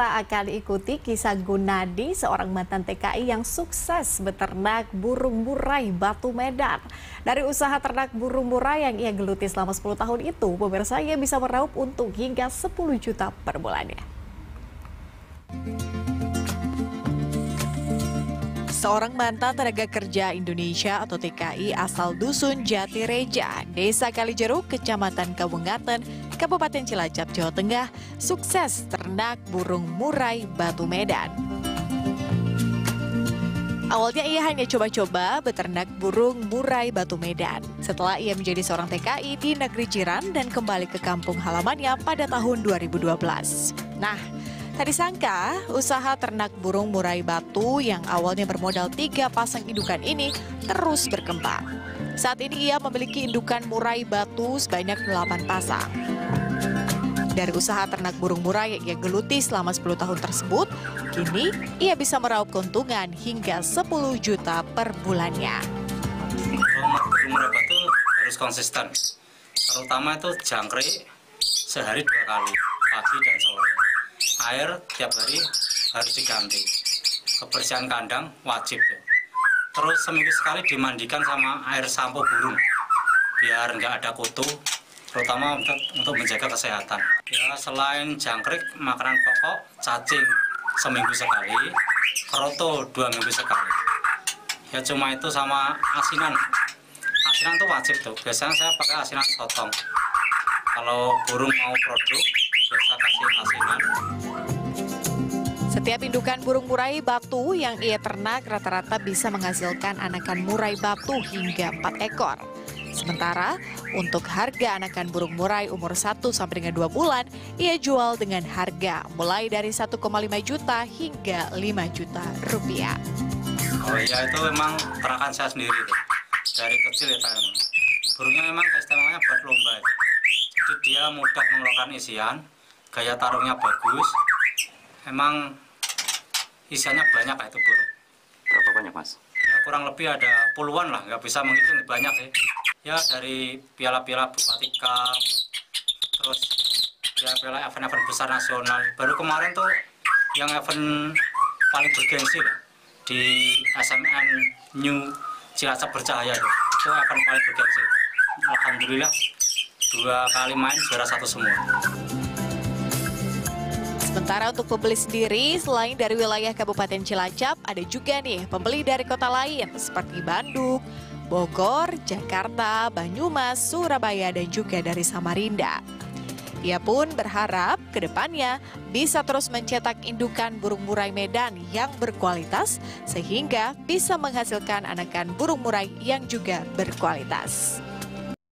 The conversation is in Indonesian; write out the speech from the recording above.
kita akan ikuti kisah Gunadi, seorang mantan TKI yang sukses beternak burung murai batu medan. Dari usaha ternak burung murai yang ia geluti selama 10 tahun itu, pemirsa ia bisa meraup untung hingga 10 juta per bulannya. Seorang mantan tenaga kerja Indonesia atau TKI asal Dusun Jatireja, Desa Kalijeruk, Kecamatan Kabupaten, Kabupaten Cilacap, Jawa Tengah, sukses ternak burung murai batu medan. Awalnya ia hanya coba-coba beternak burung murai batu medan. Setelah ia menjadi seorang TKI di negeri jiran dan kembali ke kampung halamannya pada tahun 2012. Nah, Tak disangka, usaha ternak burung murai batu yang awalnya bermodal tiga pasang indukan ini terus berkembang. Saat ini ia memiliki indukan murai batu sebanyak 8 pasang. Dari usaha ternak burung murai yang ia geluti selama 10 tahun tersebut, kini ia bisa meraup keuntungan hingga 10 juta per bulannya. Burung murai batu harus konsisten, terutama itu jangkrik sehari dua kali, pagi dan sore air tiap hari harus diganti. Kebersihan kandang wajib. Ya. terus seminggu sekali dimandikan sama air sampo burung biar nggak ada kutu terutama untuk, untuk menjaga kesehatan. Ya selain jangkrik makanan pokok cacing seminggu sekali keroto dua minggu sekali. Ya cuma itu sama asinan. Asinan tuh wajib tuh. Biasanya saya pakai asinan sotong. Kalau burung mau produk asinan setiap indukan burung murai batu yang ia ternak rata-rata bisa menghasilkan anakan murai batu hingga 4 ekor. Sementara untuk harga anakan burung murai umur 1 sampai dengan 2 bulan, ia jual dengan harga mulai dari 1,5 juta hingga 5 juta rupiah. Oh iya itu memang terakan saya sendiri tuh. Dari kecil ya kan. Burungnya memang keistimewanya buat lomba. Jadi dia mudah mengeluarkan isian, gaya tarungnya bagus, emang isiannya banyak kayak itu burung. Berapa banyak mas? Ya, kurang lebih ada puluhan lah, nggak bisa menghitung banyak sih. Ya dari piala-piala Bupati Cup, terus piala-piala event-event besar nasional. Baru kemarin tuh yang event paling bergensi lah di SMN New Cilacap Bercahaya tuh. Itu event paling bergensi. Alhamdulillah dua kali main juara satu semua. Sementara untuk pembeli sendiri, selain dari wilayah Kabupaten Cilacap, ada juga nih pembeli dari kota lain seperti Bandung, Bogor, Jakarta, Banyumas, Surabaya, dan juga dari Samarinda. Ia pun berharap ke depannya bisa terus mencetak indukan burung murai Medan yang berkualitas sehingga bisa menghasilkan anakan burung murai yang juga berkualitas.